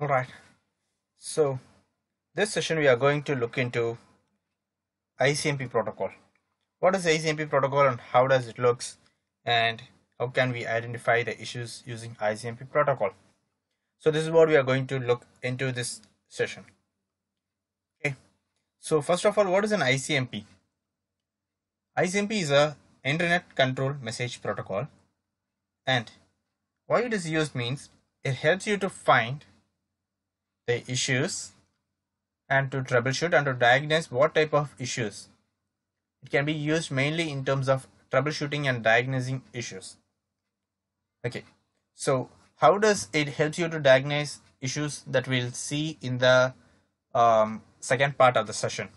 Alright, so this session we are going to look into ICMP protocol. What is ICMP protocol and how does it looks and how can we identify the issues using ICMP protocol. So this is what we are going to look into this session. Okay, so first of all what is an ICMP? ICMP is a internet control message protocol and why it is used means it helps you to find the issues and to troubleshoot and to diagnose what type of issues. It can be used mainly in terms of troubleshooting and diagnosing issues. Okay, so how does it help you to diagnose issues that we'll see in the um, second part of the session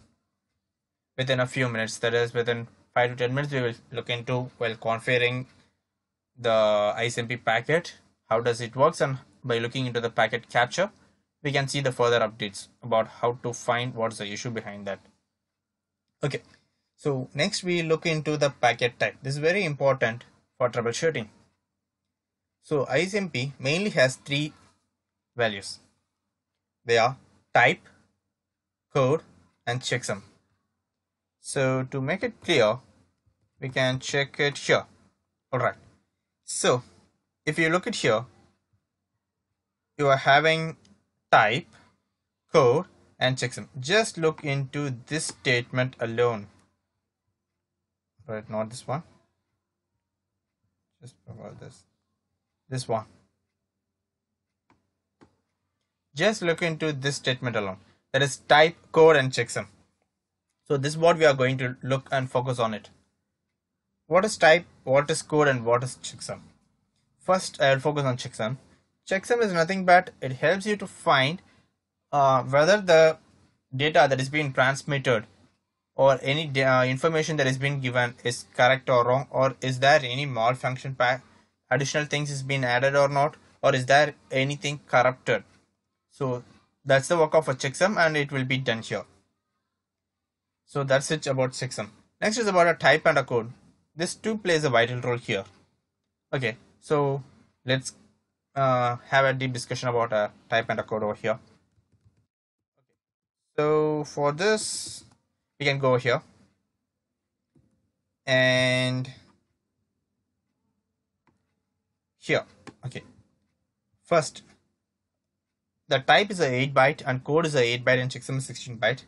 within a few minutes that is within 5 to 10 minutes we will look into while configuring the ICMP packet how does it works and by looking into the packet capture we can see the further updates about how to find what's the issue behind that. Okay so next we look into the packet type. This is very important for troubleshooting. So ICMP mainly has three values. They are type code and checksum. So to make it clear we can check it here. Alright. So if you look at here you are having type, code, and checksum. Just look into this statement alone. Right, not this one. Just about this. This one. Just look into this statement alone. That is type, code, and checksum. So this is what we are going to look and focus on it. What is type, what is code, and what is checksum? First, I will focus on checksum checksum is nothing but it helps you to find uh, whether the data that is being transmitted or any uh, information that is being given is correct or wrong or is there any malfunction pack additional things is being added or not or is there anything corrupted? So that's the work of a checksum and it will be done here. So that's it about checksum. Next is about a type and a code. This two plays a vital role here. Okay so let's uh, have a deep discussion about a type and a code over here. So for this, we can go here and here. Okay. First, the type is a 8 byte and code is a 8 byte and checksum is 16 byte.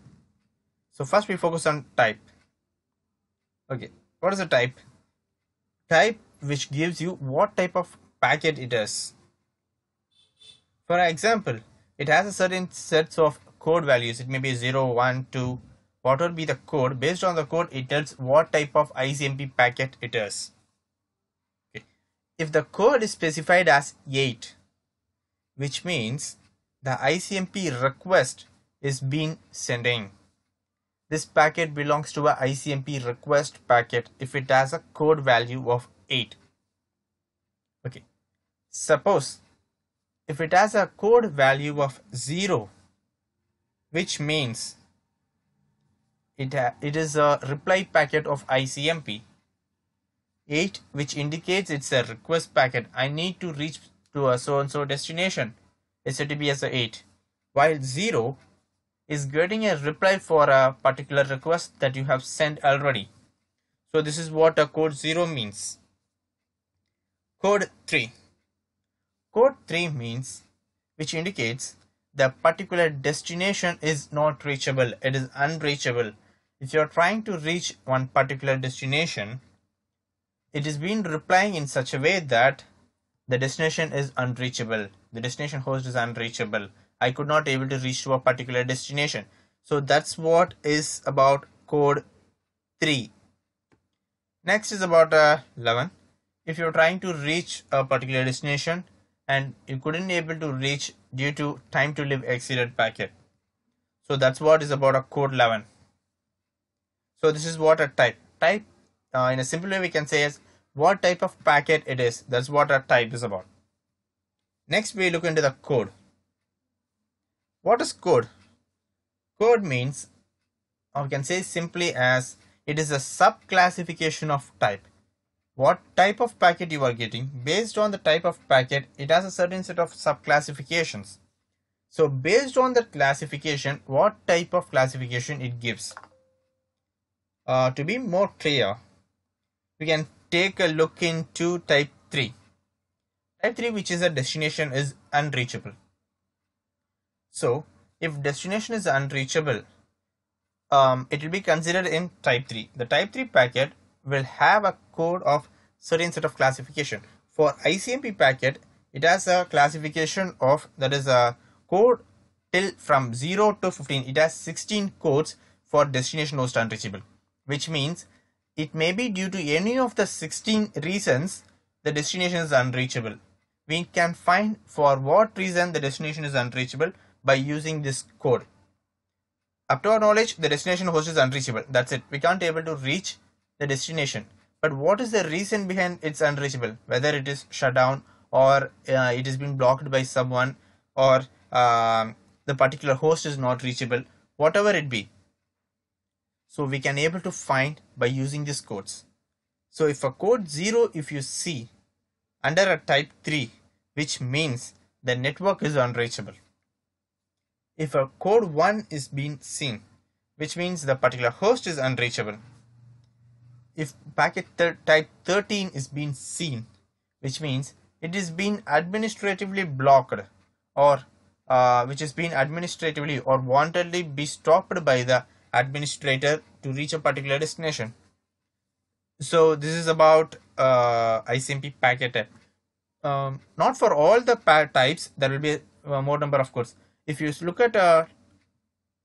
So first we focus on type. Okay. What is a type? Type which gives you what type of packet it is for example, it has a certain sets of code values. It may be 0, 1, 2. What will be the code? Based on the code, it tells what type of ICMP packet it is. Okay. If the code is specified as 8, which means the ICMP request is being sending. This packet belongs to a ICMP request packet if it has a code value of 8. Okay. Suppose if it has a code value of 0 which means it, it is a reply packet of ICMP 8 which indicates it's a request packet. I need to reach to a so and so destination be as a 8 while 0 is getting a reply for a particular request that you have sent already. So this is what a code 0 means. Code 3 Code 3 means which indicates the particular destination is not reachable, it is unreachable. If you are trying to reach one particular destination, it is being replying in such a way that the destination is unreachable. The destination host is unreachable. I could not able to reach to a particular destination. So that's what is about code 3. Next is about uh, 11. If you're trying to reach a particular destination, and you couldn't able to reach due to time to live exceeded packet. So that's what is about a code 11. So this is what a type. Type uh, in a simple way we can say is what type of packet it is. That's what a type is about. Next we look into the code. What is code? Code means or we can say simply as it is a sub-classification of type what type of packet you are getting based on the type of packet it has a certain set of sub classifications So based on the classification, what type of classification it gives? Uh, to be more clear, we can take a look into type 3. Type 3 which is a destination is unreachable. So if destination is unreachable, um, it will be considered in type 3. The type 3 packet will have a code of certain set of classification. For ICMP packet, it has a classification of that is a code till from 0 to 15. It has 16 codes for destination host unreachable, which means it may be due to any of the 16 reasons the destination is unreachable. We can find for what reason the destination is unreachable by using this code. Up to our knowledge, the destination host is unreachable. That's it. We can't able to reach the destination. But what is the reason behind it's unreachable? Whether it is shut down or uh, it has been blocked by someone or um, the particular host is not reachable, whatever it be. So we can able to find by using these codes. So if a code 0 if you see under a type 3 which means the network is unreachable if a code 1 is being seen, which means the particular host is unreachable. If packet type 13 is being seen, which means it is being administratively blocked or uh, which is being administratively or wantedly be stopped by the administrator to reach a particular destination. So this is about uh, ICMP packet. Um, not for all the types, there will be a more number of codes if you look at a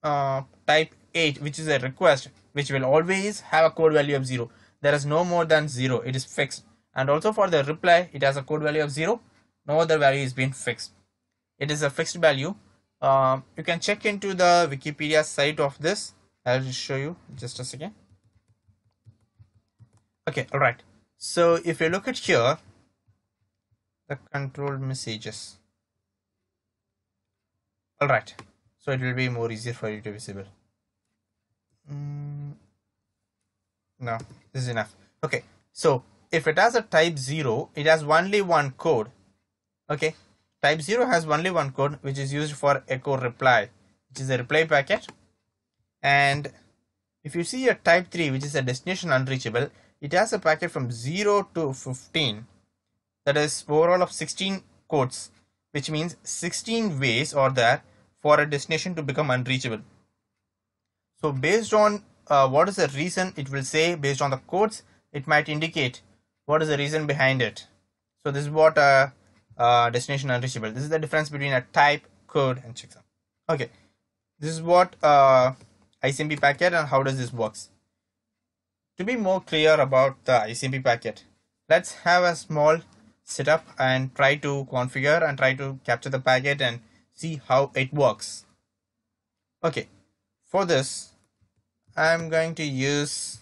uh, type 8 which is a request which will always have a code value of 0 there is no more than 0 it is fixed. And also for the reply it has a code value of 0 no other value is being fixed. It is a fixed value. Um, you can check into the wikipedia site of this. I'll show you just a second. Okay all right. So if you look at here the control messages. All right. So it will be more easier for you to be visible no this is enough. Okay so if it has a type 0 it has only one code. Okay type 0 has only one code which is used for echo reply which is a reply packet. And if you see a type 3 which is a destination unreachable it has a packet from 0 to 15 that is overall of 16 codes which means 16 ways are there for a destination to become unreachable. So based on uh, what is the reason it will say based on the codes it might indicate what is the reason behind it. So this is what a, a destination unreachable. This is the difference between a type, code and checksum. Okay, this is what uh, ICMP packet and how does this works. To be more clear about the ICMP packet, let's have a small setup and try to configure and try to capture the packet and see how it works okay for this I'm going to use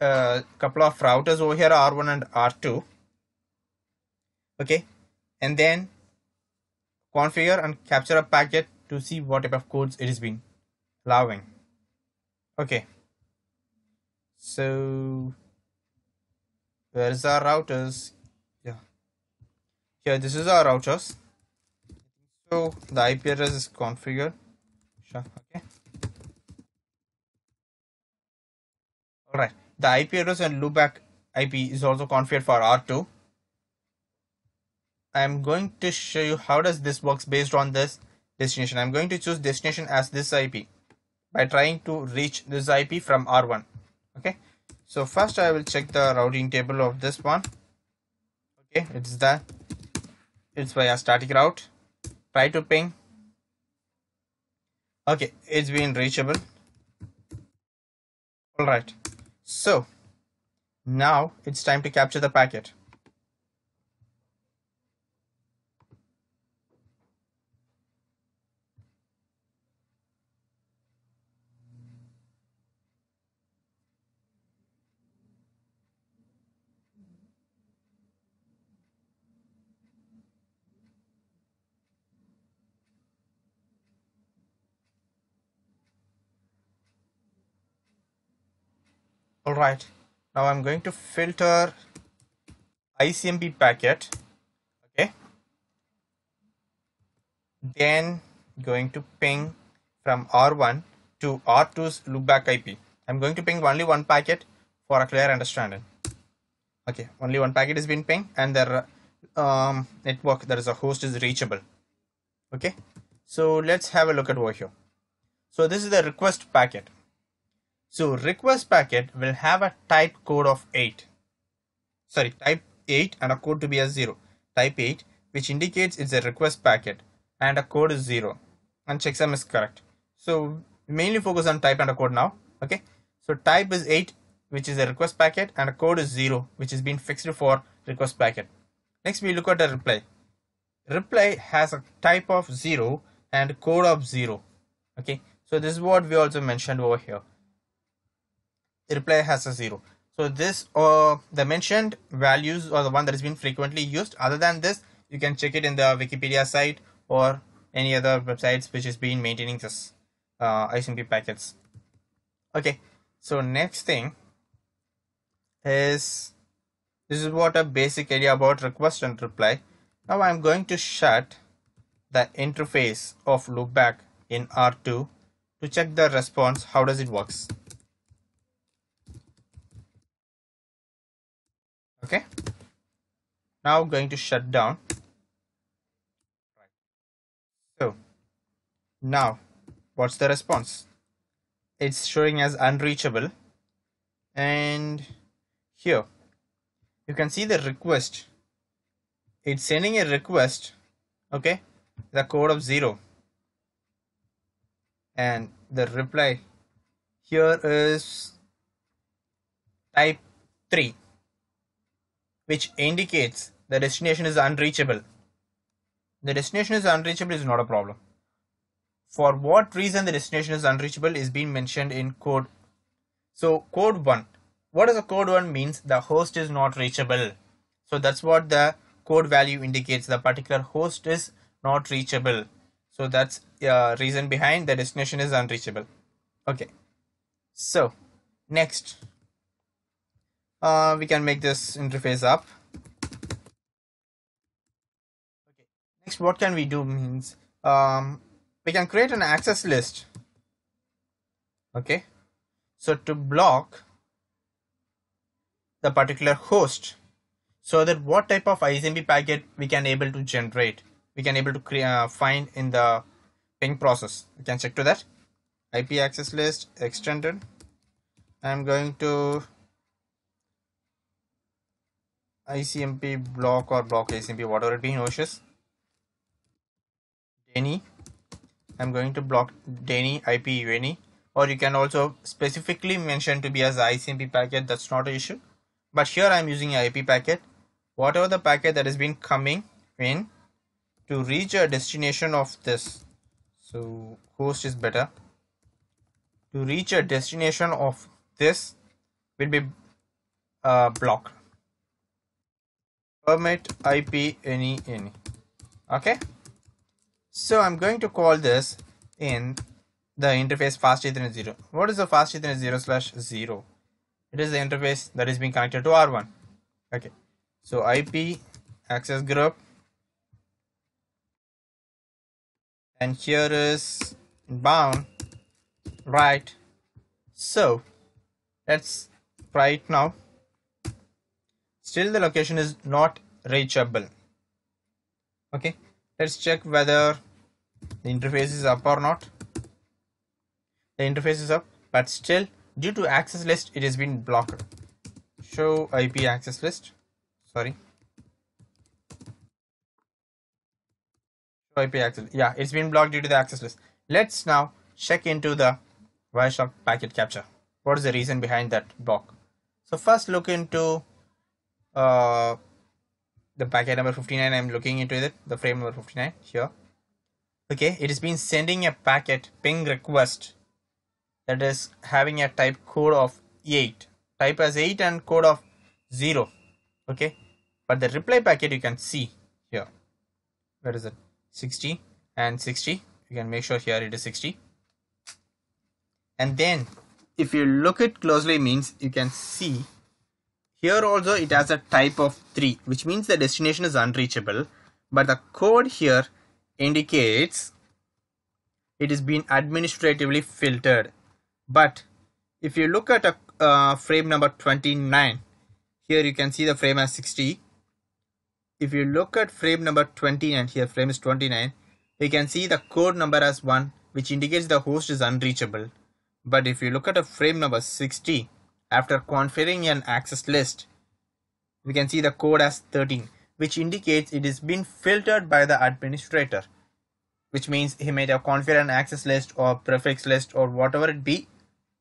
a couple of routers over here R1 and R2 okay? And then configure and capture a packet to see what type of codes it is been allowing. Okay. So where's our routers? Yeah. Here this is our routers. So the IP address is configured. Sure. Okay. Alright. The IP address and loopback IP is also configured for R2. I'm going to show you how does this works based on this destination. I'm going to choose destination as this IP by trying to reach this IP from R1. Okay. So first I will check the routing table of this one. Okay, it's that. It's via static route try to ping okay it's been reachable all right so now it's time to capture the packet all right now i'm going to filter icmp packet okay then going to ping from R1 to R2's loopback IP. I'm going to ping only one packet for a clear understanding. Okay, only one packet is being pinged and the um, network that is a host is reachable. Okay, so let's have a look at over here. So this is the request packet. So request packet will have a type code of 8. Sorry, type 8 and a code to be a 0. Type 8 which indicates it's a request packet and a code is 0 and checksum is correct. So mainly focus on type and a code now. Okay. So type is 8 which is a request packet and a code is 0 which is being fixed for request packet. Next we look at the reply. Reply has a type of 0 and code of 0. Okay. So this is what we also mentioned over here. Reply has a 0. So this or uh, the mentioned values or the one that has been frequently used. Other than this, you can check it in the Wikipedia site or any other websites which is been maintaining this uh, ICMP packets. Okay, so next thing is this is what a basic idea about request and reply. Now I'm going to shut the interface of loopback in R2 to check the response. How does it works? Okay. Now going to shut down. So now what's the response? It's showing as unreachable and here you can see the request it's sending a request okay the code of 0 and the reply here is type 3 which indicates the destination is unreachable. The destination is unreachable is not a problem. For what reason the destination is unreachable is being mentioned in code. So code 1 what does a code 1 means? The host is not reachable. So that's what the code value indicates. The particular host is not reachable. So that's uh, reason behind the destination is unreachable. Okay. So next uh, we can make this interface up. Okay next what can we do means um, we can create an access list. Okay so to block the particular host so that what type of ICMP packet we can able to generate we can able to uh, find in the ping process. We can check to that. IP access list extended. I'm going to ICMP block or block ICMP whatever it be noxious deny I'm going to block deny IP UNE or you can also specifically mention to be as ICMP packet that's not an issue. But here I'm using IP packet. Whatever the packet that has been coming in to reach a destination of this. So host is better. To reach a destination of this will be uh, blocked permit IP any any. Okay? So I'm going to call this in the interface fast ethernet 0 what is the fast ethernet 0 slash 0 it is the interface that is being connected to R1 okay. So IP access group. And here is bound right. So let's try it now still the location is not reachable. Okay. Let's check whether the interface is up or not. The interface is up but still due to access list it has been blocked. Show IP access list. Sorry. IP access yeah it's been blocked due to the access list. Let's now check into the Wireshark packet capture. What is the reason behind that block? So first look into uh, the packet number 59 I'm looking into it. The frame number 59 here. Okay it has been sending a packet ping request that is having a type code of 8 type as 8 and code of 0 okay but the reply packet you can see here. Where is it? 60 and 60 you can make sure here it is 60 and then if you look it closely means you can see here also it has a type of 3 which means the destination is unreachable. But the code here indicates it is being administratively filtered. But if you look at a uh, frame number 29 here you can see the frame as 60 if you look at frame number 29 here frame is 29 you can see the code number as 1 which indicates the host is unreachable. But if you look at a frame number 60 after configuring an access list we can see the code as 13 which indicates it is being filtered by the administrator which means he might have configured an access list or prefix list or whatever it be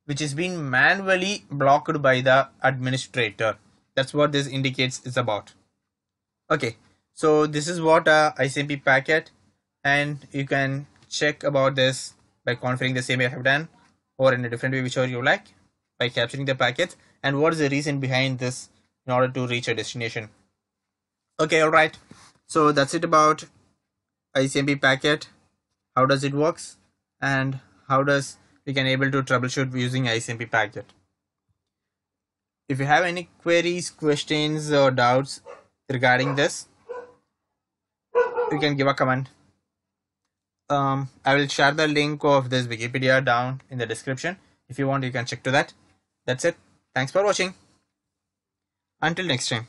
which is being manually blocked by the administrator. That's what this indicates is about. Okay so this is what a ICMP packet and you can check about this by configuring the same way I have done or in a different way whichever you like by capturing the packets and what is the reason behind this in order to reach a destination. Okay all right so that's it about ICMP packet. How does it works? And how does we can able to troubleshoot using ICMP packet? If you have any queries questions or doubts regarding this you can give a comment. Um, I will share the link of this Wikipedia down in the description. If you want, you can check to that. That's it. Thanks for watching. Until next time.